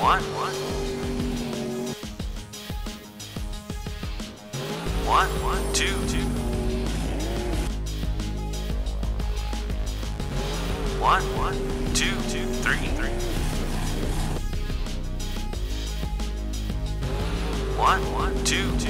One, one. One, one, two, two. One, one, two, two, three, three. One, one, two, two,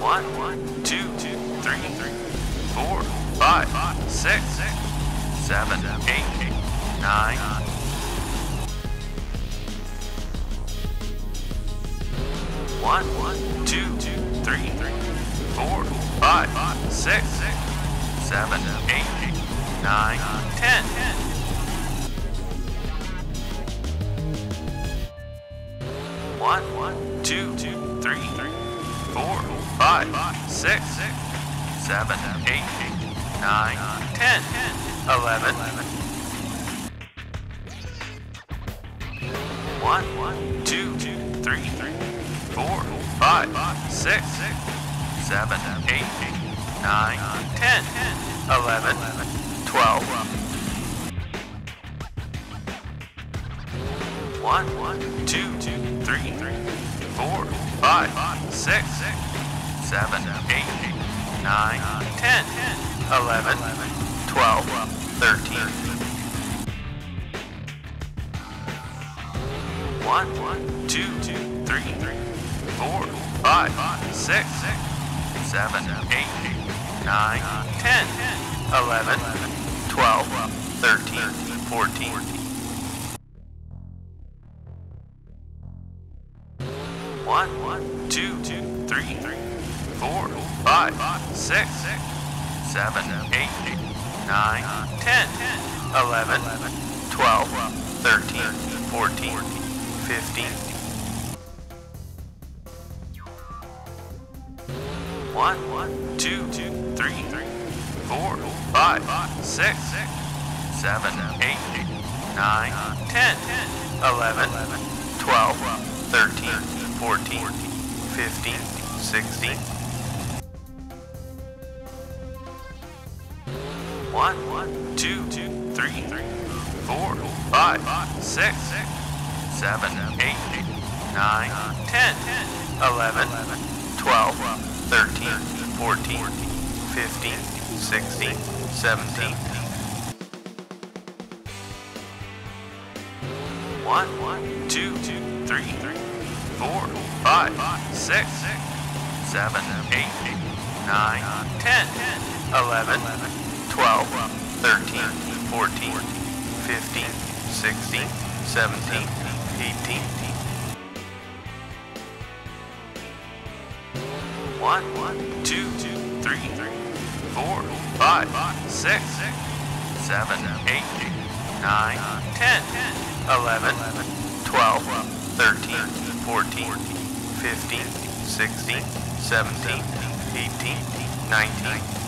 One, one, two, two, three, three, four, five, six, seven, eight, nine. One, one, two, two, three, three, four, five, six, seven, eight, nine, ten. One, one, two, two, three, three, four, five, six, seven, eight, nine, ten, eleven. One, two, three, four, five, six, seven, eight, nine, ten, eleven, twelve. One, two, three, three, four, five, six, seven, eight, nine, ten, eleven, twelve, thirteen. One, one, two, two, three, three, four, five, six, seven, eight, nine, ten, eleven, twelve, thirteen, fourteen. One, one, two, two, three, three, four, five, six, seven, eight, nine, ten, eleven, twelve, thirteen, fourteen, fifteen. One, two, three, four, five, six, seven, eight, eight, nine, ten, eleven, twelve, thirteen, fourteen, fifteen, sixteen. One, two, three, four, five, six, seven, eight, nine, ten, eleven, twelve, thirteen, fourteen, fifteen, sixteen, seventeen. One, two, three, four, five, six, seven, eight, nine, ten, eleven, twelve, thirteen, fourteen, fifteen, sixteen, seventeen, eighteen. One, one, two, three, four, five, six, seven, eight, nine, ten, eleven, twelve, thirteen, fourteen, fifteen, sixteen, seventeen, eighteen, nineteen.